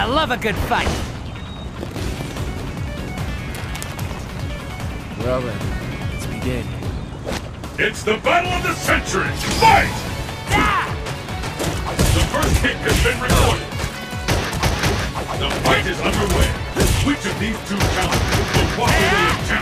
I love a good fight. Well then, let's begin. It's the battle of the century! Fight! Ah! The first hit has been recorded. The fight is underway. Which of these two challengers will walk away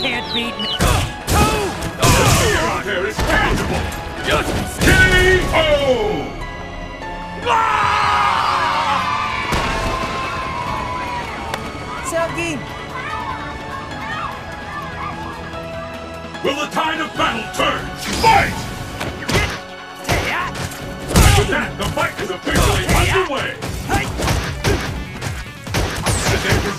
Can't beat me. The fear out there is tangible! K.O. Selgi! Will the tide of battle turn? Fight! With that, the fight is officially underway! As if we're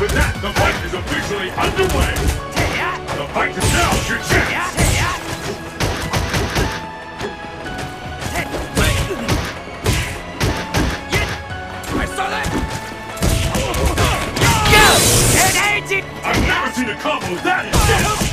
With that, the fight is officially underway! The fight is now your chance! I saw that! Go! I've never seen a combo that intense!